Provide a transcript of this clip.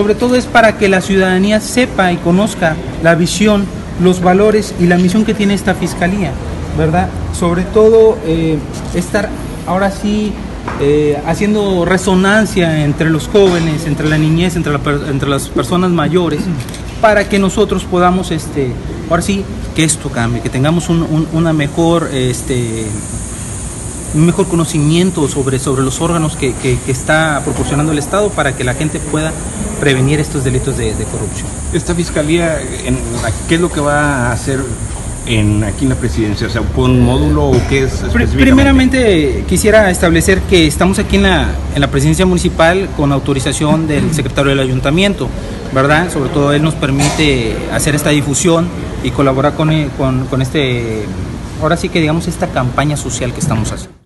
sobre todo es para que la ciudadanía sepa y conozca la visión, los valores y la misión que tiene esta fiscalía, ¿verdad? Sobre todo eh, estar ahora sí eh, haciendo resonancia entre los jóvenes, entre la niñez, entre, las personas mayores, para que nosotros podamos, este, ahora sí, que esto cambie, que tengamos un, una mejor, este, un mejor conocimiento sobre, sobre los órganos que, que, está proporcionando el Estado para que la gente pueda prevenir estos delitos de, de corrupción. Esta fiscalía, ¿qué es lo que va a hacer en, aquí en la presidencia? O sea, ¿un módulo o qué es? Primeramente quisiera establecer que estamos aquí en la, en la presidencia municipal con autorización del secretario del ayuntamiento, ¿verdad? Sobre todo él nos permite hacer esta difusión y colaborar con, con, con este, ahora sí que digamos, esta campaña social que estamos haciendo.